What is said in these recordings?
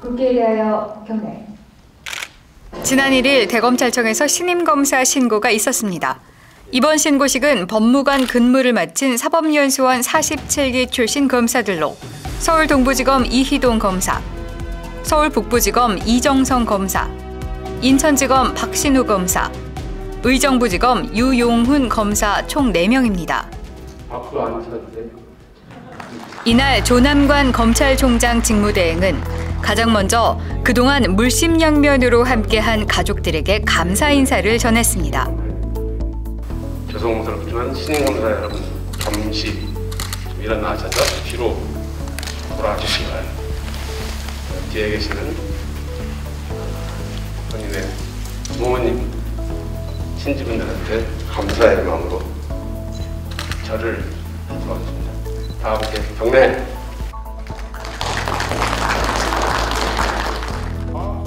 국회에 대하여 경례. 지난 1일 대검찰청에서 신임 검사 신고가 있었습니다. 이번 신고식은 법무관 근무를 마친 사법연수원 47기 출신 검사들로 서울 동부지검 이희동 검사, 서울 북부지검 이정성 검사, 인천지검 박신우 검사, 의정부지검 유용훈 검사 총 4명입니다. 앞으로 앉혀주세요. 이날 조남관 검찰총장 직무대행은 가장 먼저 그동안 물심양면으로 함께한 가족들에게 감사 인사를 전했습니다. 죄송스럽지만 신임검사 여러분 잠시 좀 일어나셔서 뒤로 돌아주시기. 뒤에 계시는 본인의 부모님, 친지분들한테 감사의 마음으로 절을 도와주십니다. 다 함께 경례!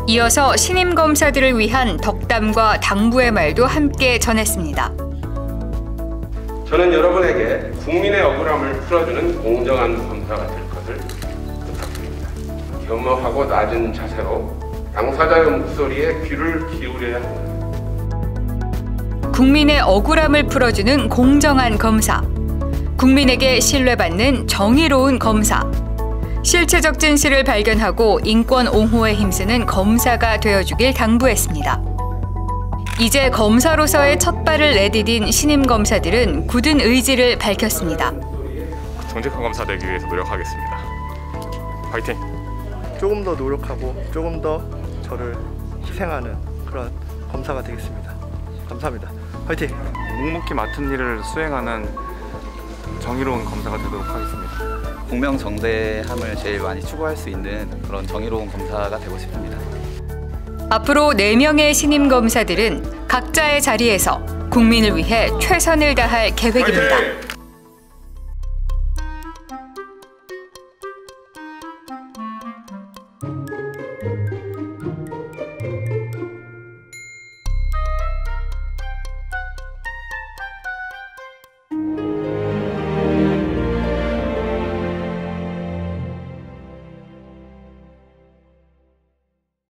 이어서 신임 검사들을 위한 덕담과 당부의 말도 함께 전했습니다. 저는 여러분에게 국민의 억울함을 풀어주는 공정한 검사가 될 것을 부탁드립니다. 겸허하고 낮은 자세로 당사자의 목소리에 귀를 기울여야 합니다. 국민의 억울함을 풀어주는 공정한 검사. 국민에게 신뢰받는 정의로운 검사. 실체적 진실을 발견하고 인권 옹호에 힘쓰는 검사가 되어주길 당부했습니다. 이제 검사로서의 첫 발을 내디딘 신임 검사들은 굳은 의지를 밝혔습니다. 정직한 검사 되기 위해서 노력하겠습니다. 화이팅! 조금 더 노력하고 조금 더 저를 희생하는 그런 검사가 되겠습니다. 감사합니다. 화이팅! 묵묵히 맡은 일을 수행하는 정의로운 검사가 되도록 하겠습니다. 공명정대함을 제일 많이 추구할 수 있는 그런 정의로운 검사가 되고 싶습니다. 앞으로 4명의 신임 검사들은 각자의 자리에서 국민을 위해 최선을 다할 계획입니다. 화이팅!